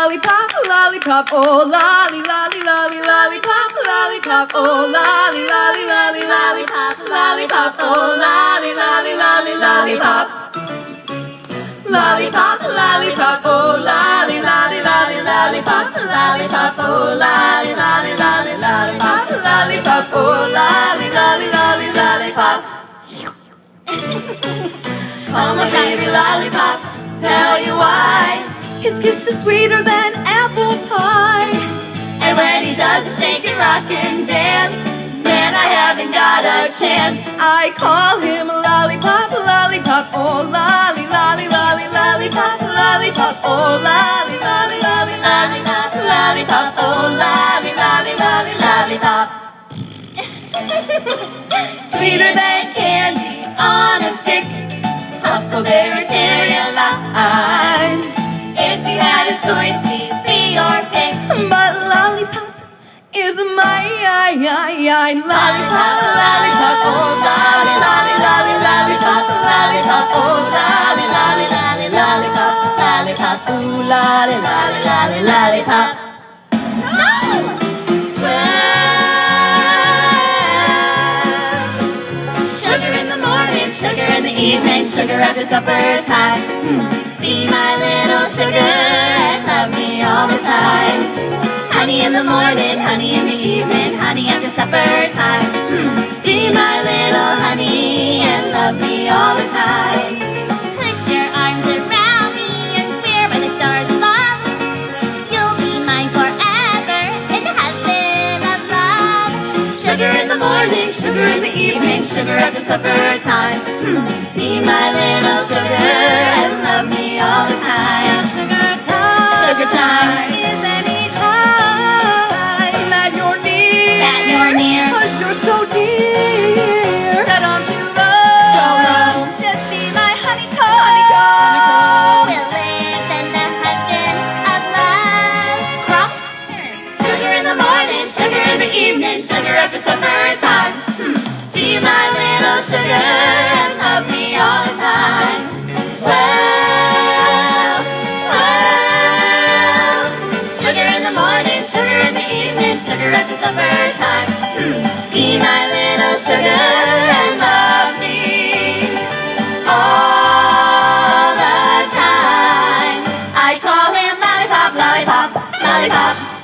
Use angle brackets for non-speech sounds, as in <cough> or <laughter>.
lollipop, lollipop, oh lolly, lolly, lolly, lollipop, lollipop, oh lolly, lolly, lolly, lollipop, lollipop, oh lolly, lolly, lolly, lollipop. Lollipop, lollipop, oh lolly, lolly, lolly, lollipop, lollipop, oh lolly, lolly, lolly, lollipop, lollipop, oh lolly, lolly, lolly, lollipop. Call my baby lollipop, tell you why. His kiss is sweeter than apple pie. And when he does a shake and rock and dance, man, I haven't got a chance. I call him lollipop, lollipop, oh lolly, lolly, lolly, lollipop, lollipop, oh lolly, lolly, lolly, lollipop, lollipop, oh lolly, lolly, lolly, lollipop. <laughs> Sweeter than candy on a stick, huckleberry cherry lime. If you had a choice, he'd be your pick. But lollipop is my lollipop, lollipop, oh lolly, lollipop, lollipop, oh lollipop, lollipop, ooh lolly, lolly, lolly, lollipop. Evening, sugar after supper time. Hmm. Be my little sugar and love me all the time. Honey in the morning, honey in the evening, honey after supper time. Hmm. Be my little honey and love me all the time. Put your arms around me and swear by the stars above. You'll be mine forever in heaven of. Sugar in the morning, sugar in the evening, sugar after supper time. So dear. That I'm too low. Go low. Just be my honeycomb. Honeycomb. We'll live in the heaven of love. Cross. Sugar in the morning, Sugar in the evening, sugar after supper time. Hmm. Be my little sugar and love me all the time. Well, well. Sugar in the morning, sugar in the evening, sugar after I call him lollipop, lollipop, lollipop.